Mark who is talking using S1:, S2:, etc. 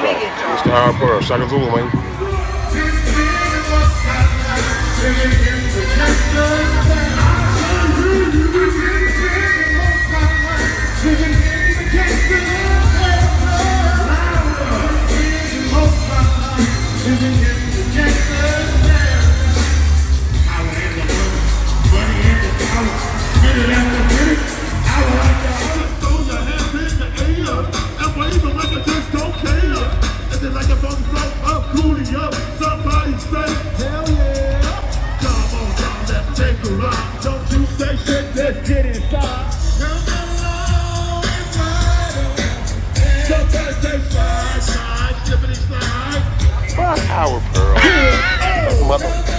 S1: Let me get y'all.
S2: Mr. Howard Perl, Shaka Zulu, man.
S3: Somebody take a ride. Don't you say shit, let's get inside.
S2: Howard Perl. Mother.